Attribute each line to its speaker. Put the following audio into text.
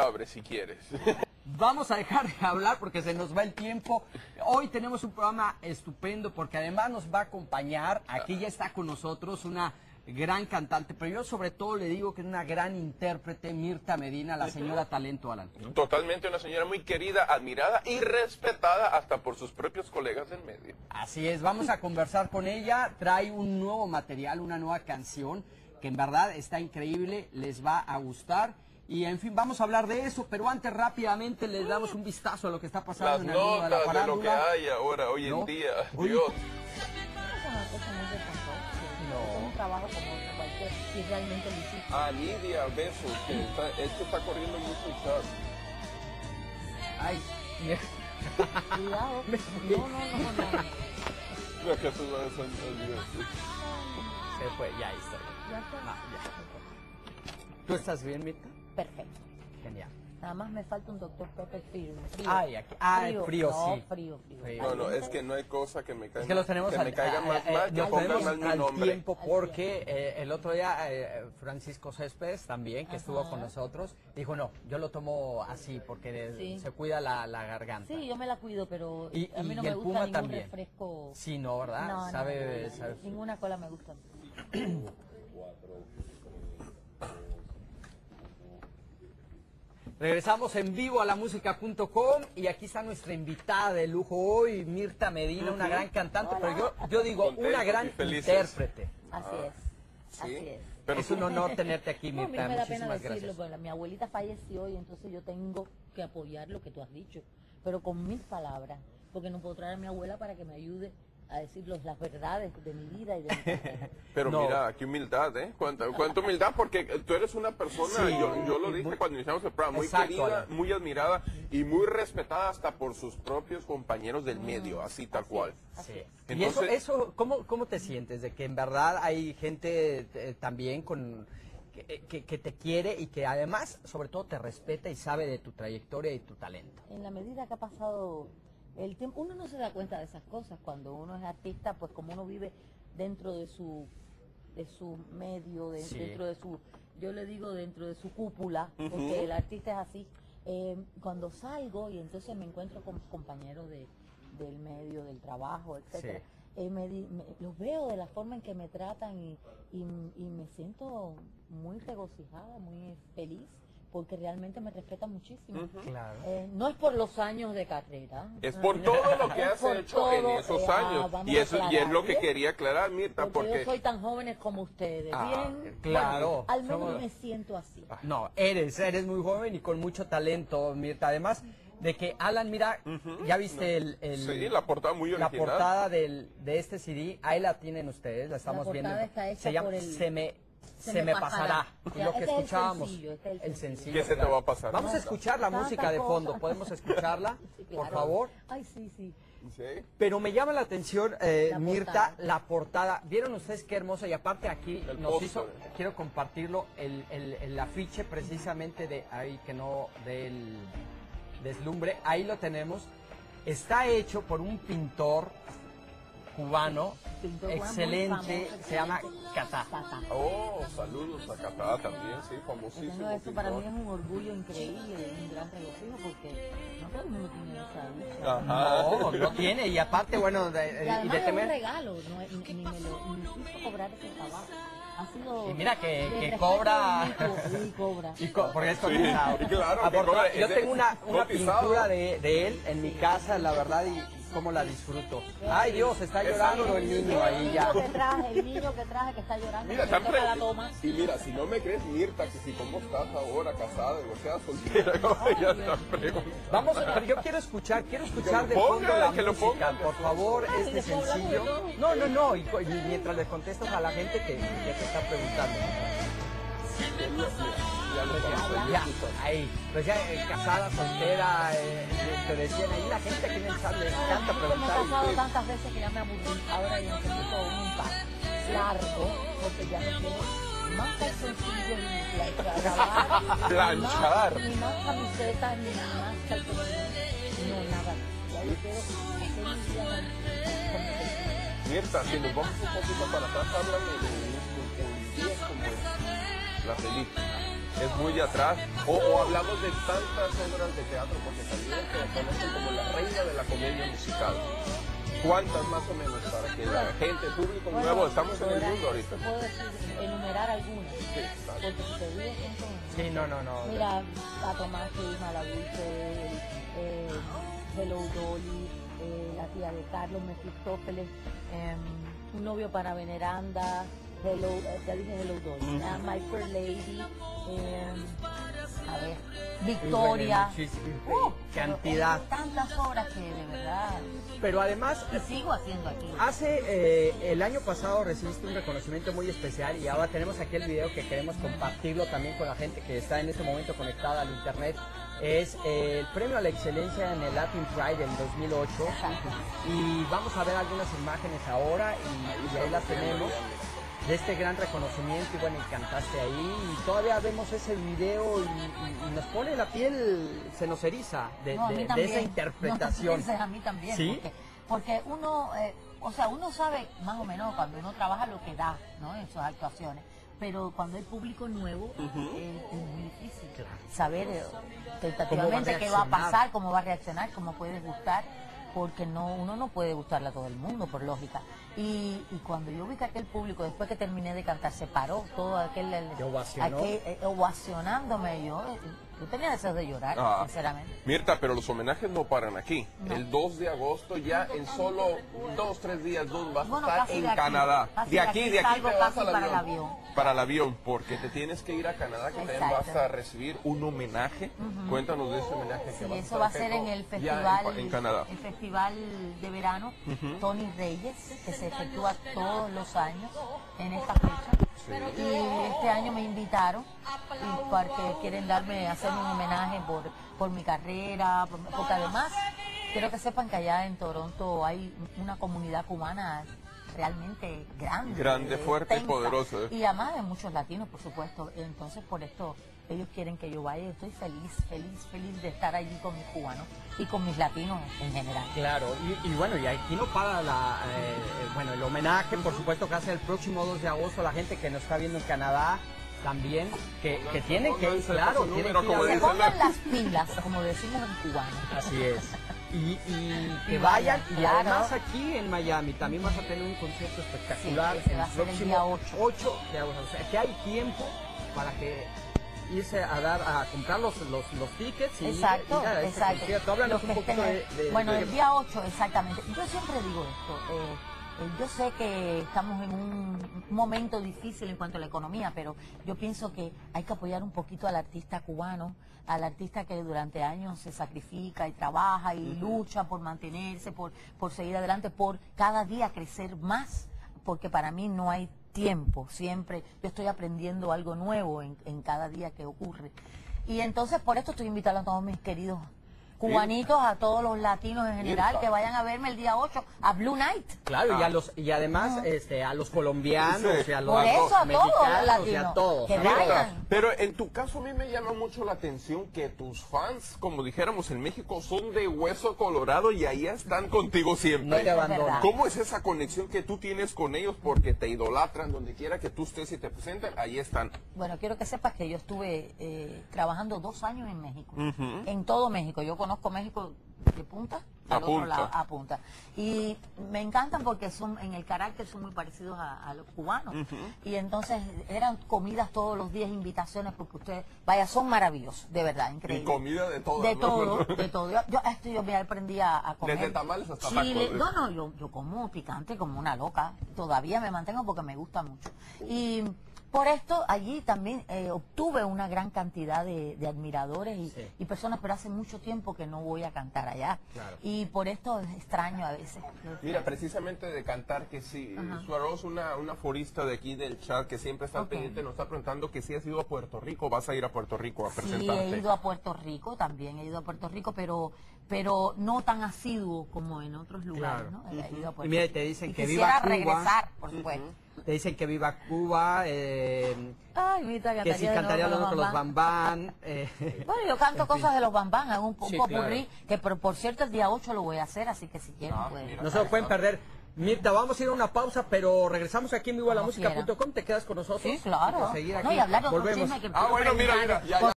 Speaker 1: Abre si quieres.
Speaker 2: Vamos a dejar de hablar porque se nos va el tiempo. Hoy tenemos un programa estupendo porque además nos va a acompañar, aquí ya está con nosotros una gran cantante, pero yo sobre todo le digo que es una gran intérprete, Mirta Medina, la señora talento Alan.
Speaker 1: Totalmente una señora muy querida, admirada y respetada hasta por sus propios colegas del medio.
Speaker 2: Así es, vamos a conversar con ella, trae un nuevo material, una nueva canción que en verdad está increíble, les va a gustar. Y en fin, vamos a hablar de eso, pero antes rápidamente les damos un vistazo a lo que está pasando
Speaker 1: Las
Speaker 2: en el mundo de la
Speaker 1: notas de lo que hay ahora, hoy
Speaker 2: ¿No?
Speaker 1: en día.
Speaker 2: Oye,
Speaker 1: Dios.
Speaker 3: Es una cosa muy responsable.
Speaker 2: No.
Speaker 3: Es un trabajo como cualquier, si realmente lo hiciste.
Speaker 1: A Lidia, besos, que está, esto está corriendo mucho el chat.
Speaker 2: Ay.
Speaker 3: Cuidado. No, no, no, no.
Speaker 1: que es el video.
Speaker 2: se fue, ya ahí está.
Speaker 3: Ya está.
Speaker 2: Ah, ya. ¿Tú estás bien, Mirta?
Speaker 3: Perfecto.
Speaker 2: Genial.
Speaker 3: Nada más me falta un doctor Pepper frío. frío.
Speaker 2: Ay, aquí- ah, frío,
Speaker 3: no,
Speaker 2: sí.
Speaker 3: frío, frío.
Speaker 2: Frío.
Speaker 1: No, no, es que no hay cosa que me caiga,
Speaker 2: Es que los tenemos
Speaker 1: que
Speaker 2: al,
Speaker 1: me caiga más
Speaker 2: eh, eh,
Speaker 1: mal que
Speaker 2: los
Speaker 1: pongan
Speaker 2: tenemos
Speaker 1: mal mi
Speaker 2: al
Speaker 1: nombre.
Speaker 2: tiempo porque eh, el otro día eh, Francisco Céspedes también, que estuvo con nosotros, dijo no, yo lo tomo así porque
Speaker 3: Sí.
Speaker 2: se cuida la, la garganta.
Speaker 3: Sí, yo me la cuido, pero
Speaker 2: Y-
Speaker 3: a mí
Speaker 2: y
Speaker 3: no
Speaker 2: el
Speaker 3: me gusta
Speaker 2: Puma
Speaker 3: ningún
Speaker 2: también.
Speaker 3: refresco.
Speaker 2: Sí, no, ¿verdad?
Speaker 3: No, no,
Speaker 2: sabe,
Speaker 3: no, no,
Speaker 2: sabe-
Speaker 3: Ninguna cola me gusta.
Speaker 2: Regresamos en vivo a la música.com y aquí está nuestra invitada de lujo hoy, Mirta Medina, una gran cantante, pero yo, yo digo
Speaker 1: Contentos
Speaker 2: una gran
Speaker 1: y felices.
Speaker 2: intérprete.
Speaker 3: Así es.
Speaker 1: Sí,
Speaker 3: Así es.
Speaker 1: pero
Speaker 2: es un honor tenerte aquí,
Speaker 3: No, a mí
Speaker 2: Mirta.
Speaker 3: me da pena
Speaker 2: Muchísimas
Speaker 3: decirlo,
Speaker 2: gracias.
Speaker 3: la- mi abuelita falleció y entonces yo tengo que apoyar lo que tú has dicho, pero con mis palabras, porque no puedo traer a mi abuela para que me ayude a decir los- las verdades de mi vida y de mi carrera.
Speaker 1: Pero
Speaker 2: No.
Speaker 1: mira, qué humildad, ¿eh? Cuánta, cuánta humildad, porque tú eres una persona,
Speaker 2: Sí.
Speaker 1: yo, yo lo dije
Speaker 2: Muy-
Speaker 1: cuando iniciamos el programa, muy
Speaker 2: Exacto,
Speaker 1: querida, muy admirada y muy respetada hasta por sus propios compañeros del medio, así tal
Speaker 3: Así
Speaker 1: cual.
Speaker 3: es, así
Speaker 2: Sí.
Speaker 3: es.
Speaker 2: y eso,
Speaker 1: Entonces-
Speaker 2: eso ¿cómo, ¿cómo te sientes? De que en verdad hay gente eh, también con que, que- que te quiere y que además, sobre todo, te respeta y sabe de tu trayectoria y tu talento.
Speaker 3: En la medida que ha pasado el tiempo, uno no se da cuenta de esas cosas. Cuando uno es artista, pues como uno vive dentro de su de su medio, de-
Speaker 2: Sí.
Speaker 3: dentro de su, yo le digo dentro de su cúpula, porque el artista es así. Eh, cuando salgo y entonces me encuentro con compañeros de, del medio, del trabajo, etcétera,
Speaker 2: Sí.
Speaker 3: eh, me di- me- los veo de la forma en que me tratan y, y, y me siento muy regocijada, muy feliz, porque realmente me respetan muchísimo.
Speaker 2: Claro.
Speaker 3: Eh, no es por los años de carrera.
Speaker 1: Es por todo lo que has hecho en esos
Speaker 3: eh, ah,
Speaker 1: años. Y eso y es lo que
Speaker 3: ¿bien?
Speaker 1: quería aclarar, Mirta,
Speaker 3: Porque,
Speaker 1: porque...
Speaker 3: yo soy tan jóvenes como ustedes.
Speaker 1: Ah,
Speaker 3: Bien.
Speaker 2: claro.
Speaker 3: Bueno, al menos
Speaker 2: Somos-
Speaker 3: me siento así.
Speaker 2: No, eres, eres muy joven y con mucho talento, Mirta. Además de que, Alan, mira, ya viste el, el-
Speaker 1: Sí, la portada muy
Speaker 2: la
Speaker 1: original.
Speaker 2: portada del, de este CD, ahí la tienen ustedes, la estamos
Speaker 3: La
Speaker 2: viendo.
Speaker 3: portada está hecha
Speaker 2: se llama
Speaker 3: por el-
Speaker 2: Se me, se
Speaker 3: Se
Speaker 2: me pasará.
Speaker 3: pasará.
Speaker 2: Lo que
Speaker 3: este el
Speaker 2: escuchábamos.
Speaker 3: sencillo, este el sencillo.
Speaker 2: sencillo.
Speaker 1: ¿Qué se te va a pasar?
Speaker 2: Vamos a escuchar la música de fondo. ¿Podemos escucharla?
Speaker 3: Sí,
Speaker 2: Por favor.
Speaker 3: Ay, sí, sí.
Speaker 1: Sí.
Speaker 2: Pero me llama la atención, eh,
Speaker 3: La
Speaker 2: Mirta,
Speaker 3: portada.
Speaker 2: la portada. ¿Vieron ustedes qué hermosa? Y aparte aquí
Speaker 1: El
Speaker 2: nos hizo, quiero compartirlo, el, el, el afiche precisamente de ahí que no del deslumbre. Ahí lo tenemos. Está hecho por un pintor cubano excelente, se llama Catá.
Speaker 1: Oh, saludos a Catá también, sí, famosísimo.
Speaker 3: Entonces, eso para mí es un orgullo increíble, un gran regocijo, porque no todo el mundo tiene esa.
Speaker 1: Ajá.
Speaker 2: No, no tiene. Y aparte, bueno, de,
Speaker 3: Y
Speaker 2: y
Speaker 3: además
Speaker 2: de
Speaker 3: es un regalo, no, es- ni, ni me lo hizo cobrar ese trabajo. Ha sido
Speaker 2: Y mira que- que cobra-
Speaker 3: Sí, cobra.
Speaker 2: Y co- porque es
Speaker 1: Sí,
Speaker 2: cotizado.
Speaker 1: y claro, cobra-
Speaker 2: yo tengo una, una pintura de, de él en mi casa, la verdad, y cómo la disfruto. Ay Dios, está llorando el niño ahí ya.
Speaker 3: El niño que traje, el niño que traje que está llorando,
Speaker 1: Mira,
Speaker 3: toca la toma.
Speaker 1: Y mira, si no me crees, Mirta, que si cómo estás ahora, casada, divorciada, soltera, ella está preguntando.
Speaker 2: Vamos, pero yo quiero escuchar, quiero escuchar
Speaker 1: Que
Speaker 2: de fondo la
Speaker 1: que lo
Speaker 2: música, por favor,
Speaker 3: Ay,
Speaker 2: este
Speaker 3: ¿le puedo hablar
Speaker 2: sencillo. No, no, no, y, mientras le contestas a la gente que, que te está preguntando.
Speaker 1: Ya
Speaker 2: ahí, pues ya eh, casada, soltera, eh, te decían ahí la gente que en el chat le encanta
Speaker 3: Yo me he
Speaker 2: preguntar.
Speaker 3: casado tantas veces que ya me aburrí. Ahora yo necesito un impact largo, porque ya no quiero más calzoncillos ni planchar,
Speaker 1: Planchar.
Speaker 3: Ni más, ni más camisetas, ni más calzoncillos. No, nada. Ya yo quiero hacer mi con-
Speaker 1: Mirta, si nos vamos un poquito para atrás, háblame de un, día como la película. es muy de atrás. O, o hablamos de tantas obras de teatro, porque también se conocen como la reina de la comedia musical. ¿Cuántas más o menos para que la gente, el público
Speaker 3: Bueno,
Speaker 1: nuevo, estamos en el mundo ahorita?
Speaker 3: Puedo decir, enumerar algunas.
Speaker 1: Sí, claro.
Speaker 3: Porque si te digo son todas.
Speaker 2: Sí, no, no, no.
Speaker 3: Mira, a Tomás Malagüite, eh, Hello Dolly, eh, la tía de Carlos Mefistófeles, em, un novio para veneranda, Hello, eh, ya dije Hello Dolly, ah, My Fair Lady, em, a ver, Victoria.
Speaker 2: Muchísimo.
Speaker 3: Uh,
Speaker 2: Cantidad.
Speaker 3: pero hay tantas obras que de verdad.
Speaker 2: Pero además,
Speaker 3: Y sigo haciendo aquí.
Speaker 2: Hace eh, el año pasado recibiste un reconocimiento muy especial y ahora tenemos aquí el video que queremos compartirlo también con la gente que está en este momento conectada al internet. Es eh, el premio a la excelencia en el Latin Pride del 2008
Speaker 3: Exacto.
Speaker 2: y vamos a ver algunas imágenes ahora y, y ahí las tenemos de este gran reconocimiento y bueno, y cantaste ahí y todavía vemos ese video y, y- y nos pone la piel, se nos eriza de,
Speaker 3: No,
Speaker 2: esa interpretación.
Speaker 3: No, a mí también.
Speaker 2: ¿Sí?
Speaker 3: Porque, porque uno, eh, o sea, uno sabe más o menos cuando uno trabaja lo que da, ¿no? En sus actuaciones. Pero cuando hay público nuevo, eh, es muy difícil saber eh, tentativamente qué va a pasar, cómo va a reaccionar, cómo puede gustar, porque no uno no puede gustarle a todo el mundo, por lógica. Y, y cuando yo vi que aquel público, después que terminé de cantar, se paró todo aquel... el-
Speaker 2: ¿Te ovacionó?
Speaker 3: aquel, eh, ovacionándome yo. eh, Yo tenía deseos de llorar,
Speaker 1: Ah.
Speaker 3: sinceramente.
Speaker 1: Mirta, pero los homenajes no paran aquí.
Speaker 3: No.
Speaker 1: El 2 de agosto ya en solo dos, tres días, dos, vas
Speaker 3: Bueno,
Speaker 1: a estar en
Speaker 3: de aquí,
Speaker 1: Canadá. De aquí, de aquí te vas
Speaker 3: para el
Speaker 1: avión. Para el avión, porque te tienes que ir a Canadá, que también vas a recibir un homenaje. Cuéntanos de ese homenaje que
Speaker 3: Sí,
Speaker 1: vas a
Speaker 3: eso va a ser en el festival,
Speaker 1: en, en Canadá.
Speaker 3: el festival de verano Tony Reyes, que se efectúa todos los años en esta fecha. Y este año me invitaron y porque quieren darme, hacer un homenaje por, por mi carrera, por- porque además quiero que sepan que allá en Toronto hay una comunidad cubana realmente grande.
Speaker 1: Grande, fuerte y poderosa, ¿eh?
Speaker 3: Y además de muchos latinos, por supuesto. Entonces, por esto, ellos quieren que yo vaya. Estoy feliz, feliz, feliz de estar allí con mis cubanos y con mis latinos en general.
Speaker 2: Claro, y, y bueno, y aquí no para la, eh, eh, bueno, el homenaje, por supuesto que hace el próximo 2 de agosto, la gente que nos está viendo en Canadá también, que, que tienen que claro, tienen que
Speaker 3: Se pongan las pilas, como decimos en cubano.
Speaker 2: Así es. Y, y que vayan, y
Speaker 3: claro.
Speaker 2: además aquí en Miami también vas a tener un concierto espectacular
Speaker 3: Sí, el
Speaker 2: próximo
Speaker 3: día ocho.
Speaker 2: 8 de agosto. O sea, que hay tiempo para que irse a dar a comprar los, los, los tickets y
Speaker 3: Exacto,
Speaker 2: ir a este
Speaker 3: exacto.
Speaker 2: concierto. Háblanos un poquito de,
Speaker 3: bueno,
Speaker 2: de-
Speaker 3: el día 8, exactamente. Yo siempre digo esto. eh, yo sé que estamos en un momento difícil en cuanto a la economía, pero yo pienso que hay que apoyar un poquito al artista cubano, al artista que durante años se sacrifica y trabaja y lucha por mantenerse, por, por seguir adelante, por cada día crecer más, porque para mí no hay tiempo, siempre yo estoy aprendiendo algo nuevo en, en cada día que ocurre. Y entonces por esto estoy invitando a todos mis queridos cubanitos, a todos los latinos en general, que vayan a verme el día 8 a Blue Night.
Speaker 2: Claro, y, a los, y además este, a los colombianos
Speaker 1: Sí.
Speaker 2: y a los
Speaker 3: Por eso, a todos los
Speaker 2: mexicanos y a
Speaker 3: latinos.
Speaker 2: todos.
Speaker 3: Que vayan.
Speaker 1: Pero en tu caso a mí me llama mucho la atención que tus fans, como dijéramos en México, son de hueso colorado y ahí están contigo
Speaker 2: No
Speaker 1: siempre.
Speaker 2: te abandonan.
Speaker 1: ¿Cómo es esa conexión que tú tienes con ellos? Porque te idolatran donde quiera que tú estés y te presenten, ahí están.
Speaker 3: Bueno, quiero que sepas que yo estuve eh, trabajando dos años en México, en todo México. Yo conozco México punta al otro
Speaker 1: punta.
Speaker 3: lado, a punta. Y me encantan porque son en el carácter son muy parecidos a, a los cubanos. Y entonces eran comidas todos los días, invitaciones, porque ustedes, vaya, son maravillosos, de verdad,
Speaker 1: Y
Speaker 3: increíble.
Speaker 1: comida de todo.
Speaker 3: De todo, de todo. Yo, yo, esto yo me aprendí a, a comer.
Speaker 1: Desde tamales hasta
Speaker 3: chile.
Speaker 1: tacos, ¿eh?
Speaker 3: No, no, yo, yo como picante como una loca. Todavía me mantengo porque me gusta mucho. Y por esto allí también eh, obtuve una gran cantidad de, de admiradores y,
Speaker 2: Sí.
Speaker 3: y personas, pero hace mucho tiempo que no voy a cantar allá.
Speaker 2: Claro.
Speaker 3: Y por esto extraño a veces.
Speaker 1: Mira, precisamente de cantar, que sí, Suaroz, una, una forista de aquí del chat que siempre está pendiente, nos está preguntando que si has ido a Puerto Rico, vas a ir a Puerto Rico a
Speaker 3: Sí,
Speaker 1: presentarte.
Speaker 3: he ido a Puerto Rico, también he ido a Puerto Rico, pero pero no tan asiduo como en otros lugares,
Speaker 2: Claro.
Speaker 3: ¿no? He ido a Puerto
Speaker 2: Y mira, te dicen
Speaker 3: Y
Speaker 2: que
Speaker 3: quisiera
Speaker 2: viva Cuba.
Speaker 3: regresar, por supuesto.
Speaker 2: Te dicen que viva Cuba, eh,
Speaker 3: Ay, mira,
Speaker 2: que si cantaría
Speaker 3: de nuevo
Speaker 2: con los
Speaker 3: Bam
Speaker 2: Bam Bam, eh,
Speaker 3: Bueno, yo canto cosas de los bambán, hago un, un
Speaker 2: Sí,
Speaker 3: popurrí,
Speaker 2: claro.
Speaker 3: que por, por cierto el día 8 lo voy a hacer, así que si quieren
Speaker 1: Ah,
Speaker 3: pueden.
Speaker 1: mira.
Speaker 2: no se lo pueden perder. Mirta, vamos a ir a una pausa, pero regresamos aquí en vivo a la música.com. ¿Te quedas con nosotros?
Speaker 3: Sí, claro.
Speaker 2: Seguir
Speaker 3: No,
Speaker 2: aquí.
Speaker 3: y hablar de otro
Speaker 2: Volvemos.
Speaker 3: chisme que
Speaker 1: Ah, bueno, mira, mira, ya, ya.